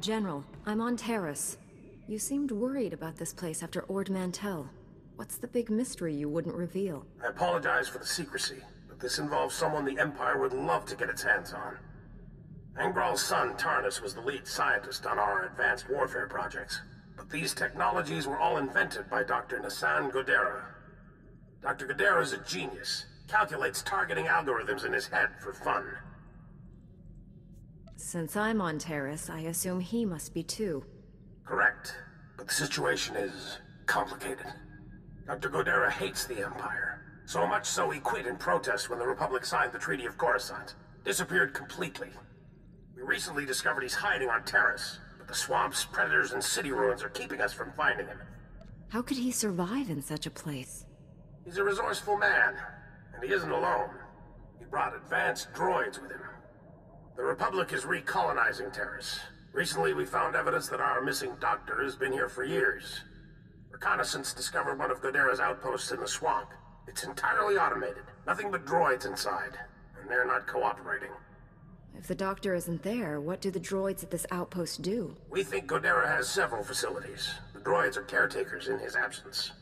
General, I'm on Taris. You seemed worried about this place after Ord Mantell. What's the big mystery you wouldn't reveal? I apologize for the secrecy, but this involves someone the Empire would love to get its hands on. Angral's son, Tarnis, was the lead scientist on our advanced warfare projects. But these technologies were all invented by Dr. Nassan Godera. Dr. Godera is a genius. Calculates targeting algorithms in his head for fun. Since I'm on Taris, I assume he must be too. Correct. But the situation is complicated. Dr. Godera hates the Empire. So much so he quit in protest when the Republic signed the Treaty of Coruscant. Disappeared completely. We recently discovered he's hiding on Taris, but the swamps, predators, and city ruins are keeping us from finding him. How could he survive in such a place? He's a resourceful man, and he isn't alone. He brought advanced droids with him. The Republic is recolonizing Taris. Recently, we found evidence that our missing doctor has been here for years. Reconnaissance discovered one of Godera's outposts in the swamp. It's entirely automated. Nothing but droids inside. And they're not cooperating. If the doctor isn't there, what do the droids at this outpost do? We think Godera has several facilities. The droids are caretakers in his absence.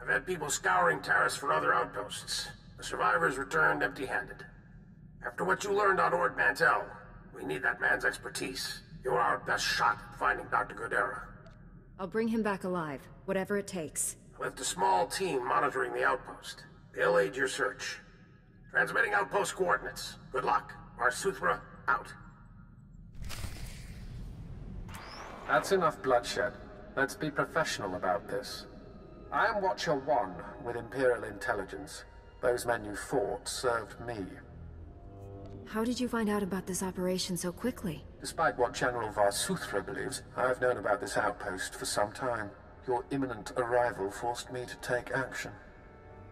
I've had people scouring Taris for other outposts. The survivors returned empty-handed. After what you learned on Ord Mantell, we need that man's expertise. You're our best shot at finding Dr. Godera. I'll bring him back alive, whatever it takes. I left a small team monitoring the outpost. They'll aid your search. Transmitting outpost coordinates. Good luck. Varsuthra, out. That's enough bloodshed. Let's be professional about this. I am Watcher 1 with Imperial Intelligence. Those men you fought served me. How did you find out about this operation so quickly? Despite what General Varsuthra believes, I've known about this outpost for some time. Your imminent arrival forced me to take action.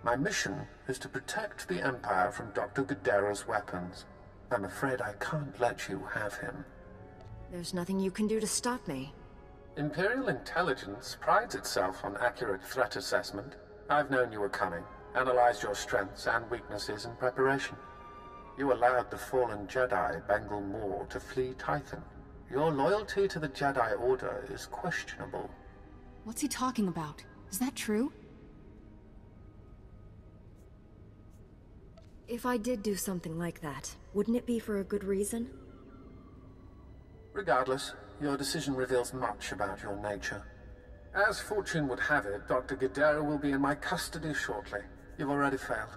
My mission is to protect the Empire from Dr. Godera's weapons. I'm afraid I can't let you have him. There's nothing you can do to stop me. Imperial intelligence prides itself on accurate threat assessment. I've known you were coming, analyzed your strengths and weaknesses in preparation. You allowed the fallen Jedi, Bengel Morr, to flee Tython. Your loyalty to the Jedi Order is questionable. What's he talking about? Is that true? If I did do something like that, wouldn't it be for a good reason? Regardless, your decision reveals much about your nature. As fortune would have it, Dr. Godera will be in my custody shortly. You've already failed.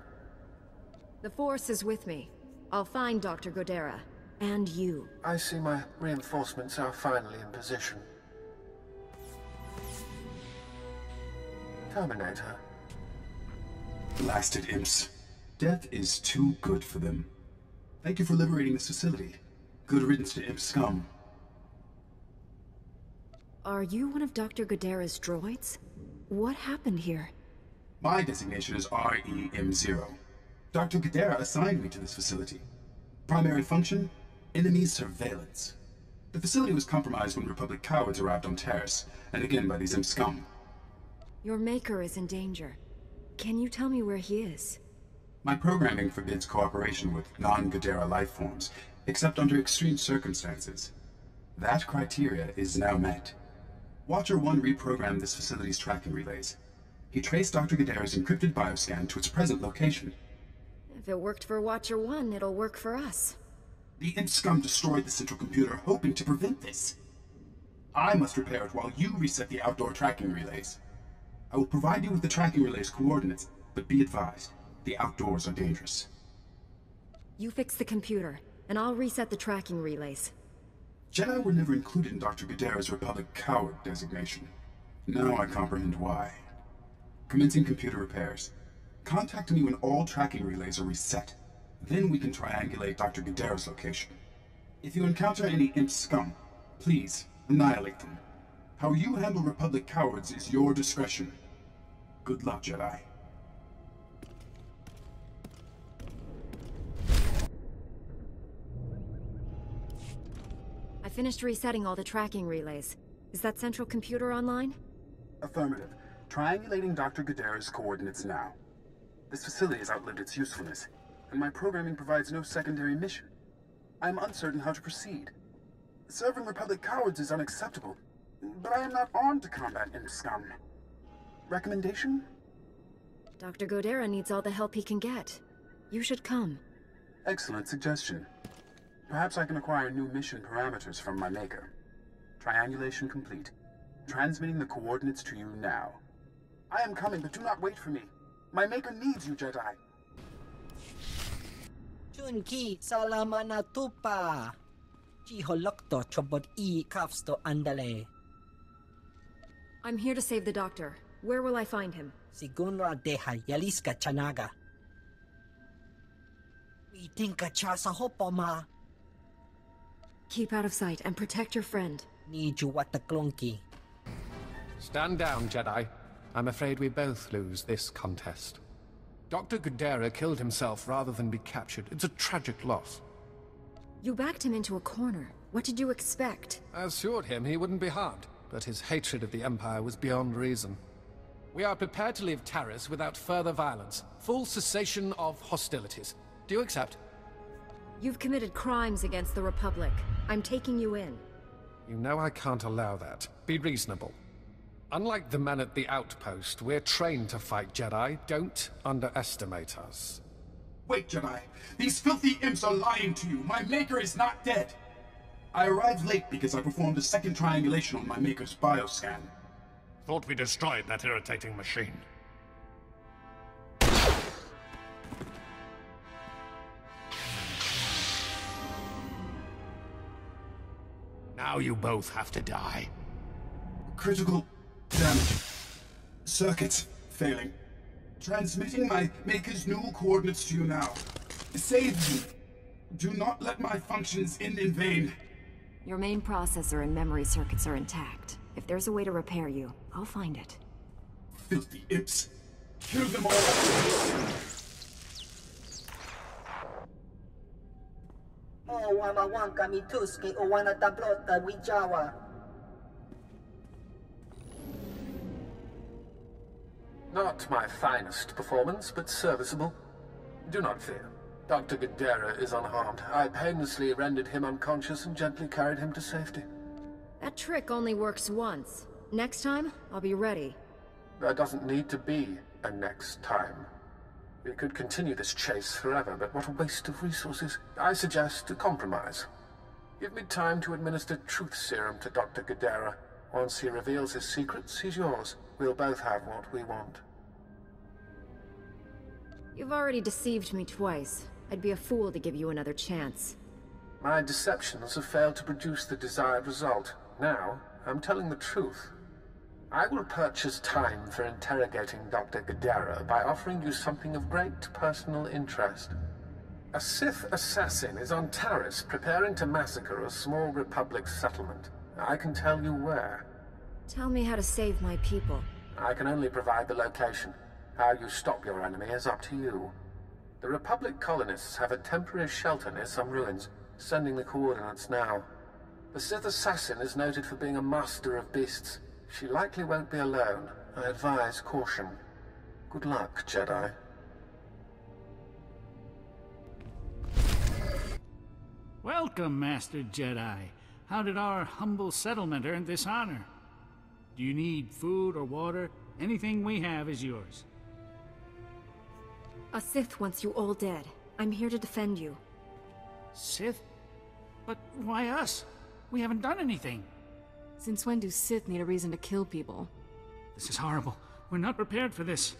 The Force is with me. I'll find Dr. Godera. And you. I see my reinforcements are finally in position. Terminator. Blasted imps. Death is too good for them. Thank you for liberating this facility. Good riddance to imp scum. Are you one of Dr. Godera's droids? What happened here? My designation is REM0. Dr. Godera assigned me to this facility. Primary function? Enemy surveillance. The facility was compromised when Republic cowards arrived on Taris, and again by these imp scum. Your Maker is in danger. Can you tell me where he is? My programming forbids cooperation with non-Godera life forms, except under extreme circumstances. That criteria is now met. Watcher 1 reprogrammed this facility's tracking relays. He traced Dr. Godera's encrypted bioscan to its present location. If it worked for Watcher 1, it'll work for us. The imp scum destroyed the central computer, hoping to prevent this. I must repair it while you reset the outdoor tracking relays. I will provide you with the tracking relay's coordinates, but be advised, the outdoors are dangerous. You fix the computer, and I'll reset the tracking relays. Jedi were never included in Dr. Godera's Republic Coward designation. Now I comprehend why. Commencing computer repairs. Contact me when all tracking relays are reset. Then we can triangulate Dr. Godera's location. If you encounter any imp scum, please annihilate them. How you handle Republic cowards is your discretion. Good luck, Jedi. I finished resetting all the tracking relays. Is that central computer online? Affirmative. Triangulating Dr. Godera's coordinates now. This facility has outlived its usefulness, and my programming provides no secondary mission. I am uncertain how to proceed. Serving Republic cowards is unacceptable, but I am not armed to combat imp scum. Recommendation? Dr. Godera needs all the help he can get. You should come. Excellent suggestion. Perhaps I can acquire new mission parameters from my maker. Triangulation complete. Transmitting the coordinates to you now. I am coming, but do not wait for me. My maker needs you, Jedi. Chunki, salamat na tupa. Chiholok to chobot i kafsto andale. I'm here to save the doctor. Where will I find him? Sigunra deha yaliska chanaga. Itinka cha sa hopoma. Keep out of sight and protect your friend. Need you what the klonki. Stand down, Jedi. I'm afraid we both lose this contest. Dr. Godera killed himself rather than be captured. It's a tragic loss. You backed him into a corner. What did you expect? I assured him he wouldn't be harmed, but his hatred of the Empire was beyond reason. We are prepared to leave Taris without further violence. Full cessation of hostilities. Do you accept? You've committed crimes against the Republic. I'm taking you in. You know I can't allow that. Be reasonable. Unlike the men at the outpost, we're trained to fight Jedi. Don't underestimate us. Wait, Jedi. These filthy imps are lying to you. My maker is not dead. I arrived late because I performed a second triangulation on my maker's bioscan. Thought we destroyed that irritating machine. Now you both have to die. Critical damage. Circuits failing. Transmitting my maker's new coordinates to you now. Save me. Do not let my functions end in vain. Your main processor and memory circuits are intact. If there's a way to repair you, I'll find it. Filthy imps. Kill them all. Oh, wama wanka mituski o wana tablota wijawa. Not my finest performance, but serviceable. Do not fear. Dr. Godera is unharmed. I painlessly rendered him unconscious and gently carried him to safety. That trick only works once. Next time, I'll be ready. There doesn't need to be a next time. We could continue this chase forever, but what a waste of resources. I suggest a compromise. Give me time to administer truth serum to Dr. Godera. Once he reveals his secrets, he's yours. We'll both have what we want. You've already deceived me twice. I'd be a fool to give you another chance. My deceptions have failed to produce the desired result. Now, I'm telling the truth. I will purchase time for interrogating Dr. Godera by offering you something of great personal interest. A Sith assassin is on Taris preparing to massacre a small Republic settlement. I can tell you where. Tell me how to save my people. I can only provide the location. How you stop your enemy is up to you. The Republic colonists have a temporary shelter near some ruins, sending the coordinates now. The Sith assassin is noted for being a master of beasts. She likely won't be alone. I advise caution. Good luck, Jedi. Welcome, Master Jedi. How did our humble settlement earn this honor? Do you need food or water? Anything we have is yours. A Sith wants you all dead. I'm here to defend you. Sith? But why us? We haven't done anything. Since when do Sith need a reason to kill people? This is horrible. We're not prepared for this.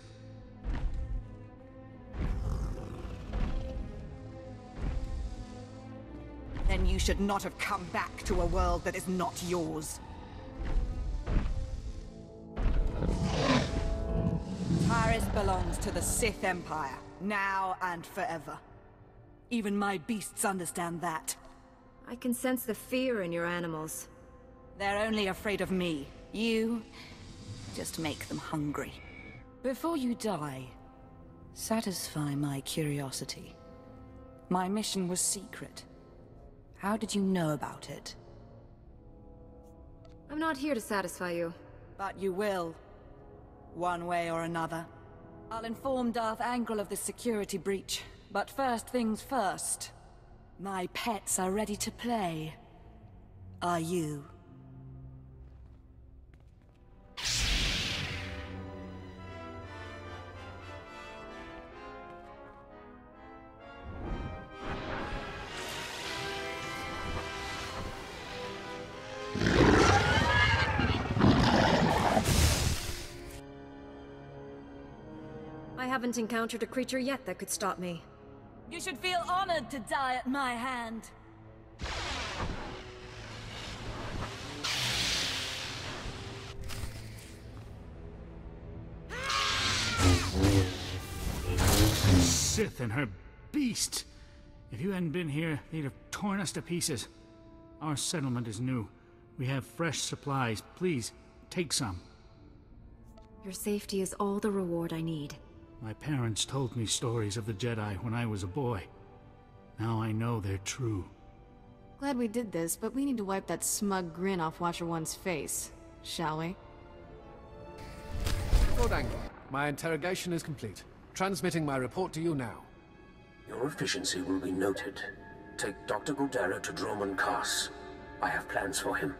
Then you should not have come back to a world that is not yours. Taris belongs to the Sith Empire, now and forever. Even my beasts understand that. I can sense the fear in your animals. They're only afraid of me. You... just make them hungry. Before you die, satisfy my curiosity. My mission was secret. How did you know about it? I'm not here to satisfy you. But you will. One way or another. I'll inform Darth Angral of the security breach. But first things first. My pets are ready to play. are you. Haven't encountered a creature yet that could stop me. You should feel honored to die at my hand. Sith and her beast! If you hadn't been here, they'd have torn us to pieces. Our settlement is new. We have fresh supplies. Please, take some. Your safety is all the reward I need. My parents told me stories of the Jedi when I was a boy. Now I know they're true. Glad we did this, but we need to wipe that smug grin off Watcher One's face, shall we? Lord Angral, my interrogation is complete. Transmitting my report to you now. Your efficiency will be noted. Take Dr. Godera to Dromund Kaas. I have plans for him.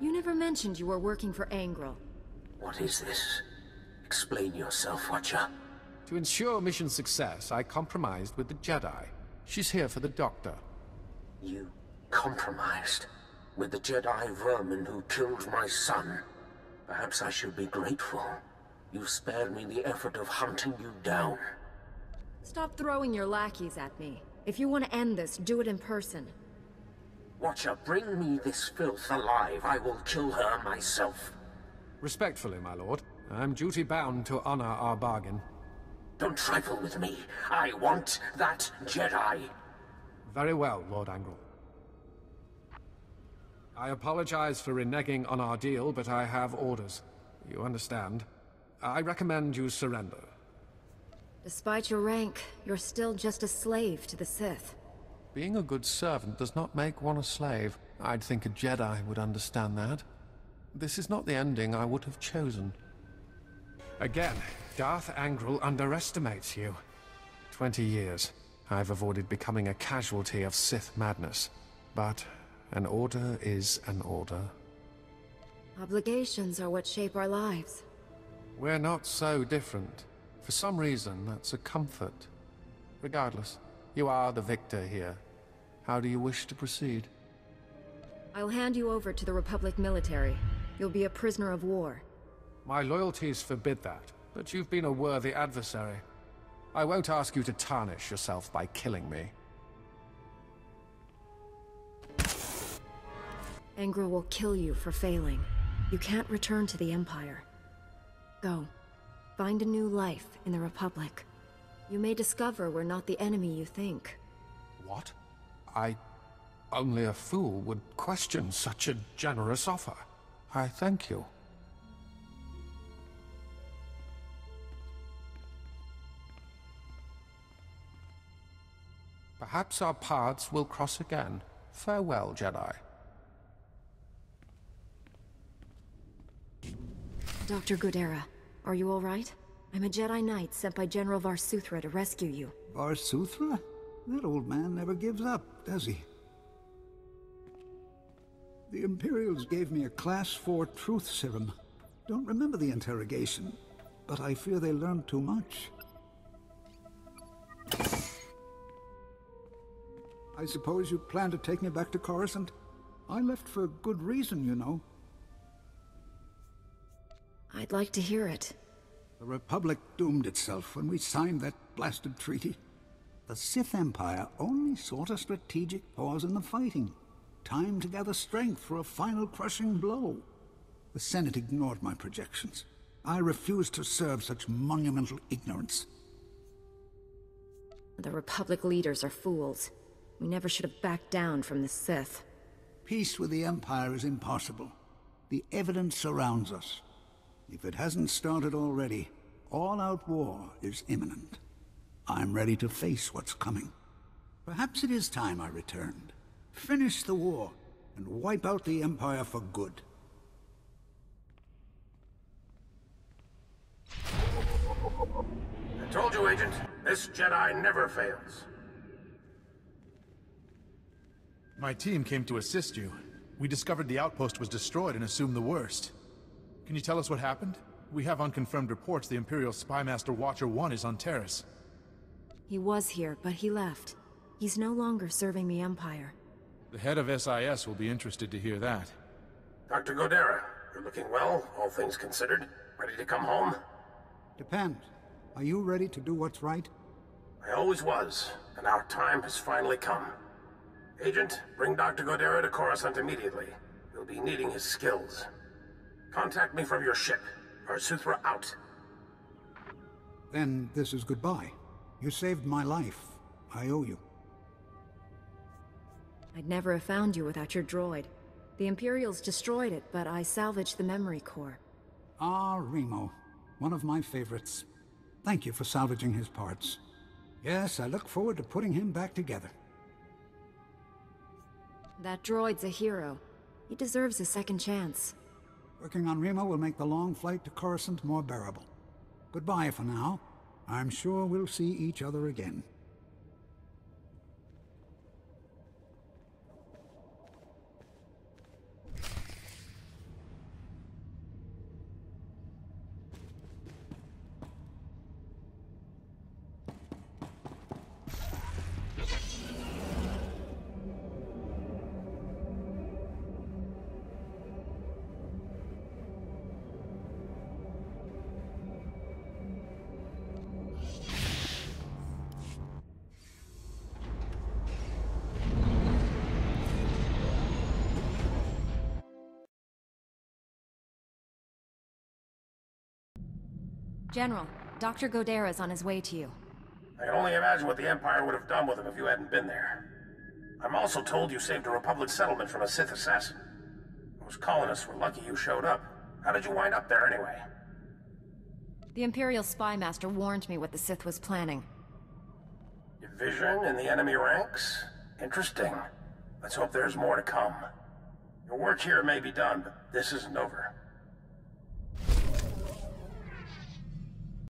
You never mentioned you were working for Angral. What is this? Explain yourself, Watcher. To ensure mission success, I compromised with the Jedi. She's here for the Doctor. You compromised with the Jedi vermin who killed my son. Perhaps I should be grateful. You've spared me the effort of hunting you down. Stop throwing your lackeys at me. If you want to end this, do it in person. Watcher, bring me this filth alive. I will kill her myself. Respectfully, my lord. I'm duty-bound to honor our bargain. Don't trifle with me. I want that Jedi. Very well, Lord Angral. I apologize for reneging on our deal, but I have orders. You understand? I recommend you surrender. Despite your rank, you're still just a slave to the Sith. Being a good servant does not make one a slave. I'd think a Jedi would understand that. This is not the ending I would have chosen. Again, Darth Angral underestimates you. Twenty years. I've avoided becoming a casualty of Sith madness. But an order is an order. Obligations are what shape our lives. We're not so different. For some reason, that's a comfort. Regardless, you are the victor here. How do you wish to proceed? I'll hand you over to the Republic military. You'll be a prisoner of war. My loyalties forbid that, but you've been a worthy adversary. I won't ask you to tarnish yourself by killing me. Angral will kill you for failing. You can't return to the Empire. Go. Find a new life in the Republic. You may discover we're not the enemy you think. What? I... Only a fool would question such a generous offer. I thank you. Perhaps our paths will cross again. Farewell, Jedi. Dr. Godera, are you all right? I'm a Jedi Knight sent by General Varsuthra to rescue you. Varsuthra? That old man never gives up, does he? The Imperials gave me a Class 4 truth serum. Don't remember the interrogation, but I fear they learned too much. I suppose you plan to take me back to Coruscant? I left for good reason, you know. I'd like to hear it. The Republic doomed itself when we signed that blasted treaty. The Sith Empire only sought a strategic pause in the fighting. Time to gather strength for a final crushing blow. The Senate ignored my projections. I refused to serve such monumental ignorance. The Republic leaders are fools. We never should have backed down from the Sith. Peace with the Empire is impossible. The evidence surrounds us. If it hasn't started already, all-out war is imminent. I'm ready to face what's coming. Perhaps it is time I returned. Finish the war, and wipe out the Empire for good. I told you, Agent. This Jedi never fails. My team came to assist you. We discovered the outpost was destroyed and assumed the worst. Can you tell us what happened? We have unconfirmed reports the Imperial Spymaster Watcher 1 is on Taris. He was here, but he left. He's no longer serving the Empire. The head of SIS will be interested to hear that. Dr. Godera, you're looking well, all things considered. Ready to come home? Depends. Are you ready to do what's right? I always was, and our time has finally come. Agent, bring Dr. Godera to Coruscant immediately. We'll be needing his skills. Contact me from your ship. Varsuthra out. Then this is goodbye. You saved my life. I owe you. I'd never have found you without your droid. The Imperials destroyed it, but I salvaged the memory core. Ah, Remo. One of my favorites. Thank you for salvaging his parts. Yes, I look forward to putting him back together. That droid's a hero. He deserves a second chance. Working on Rima will make the long flight to Coruscant more bearable. Goodbye for now. I'm sure we'll see each other again. General, Dr. Godera is on his way to you. I can only imagine what the Empire would have done with him if you hadn't been there. I'm also told you saved a Republic settlement from a Sith assassin. Those colonists were lucky you showed up. How did you wind up there anyway? The Imperial Spymaster warned me what the Sith was planning. Division in the enemy ranks? Interesting. Let's hope there's more to come. Your work here may be done, but this isn't over.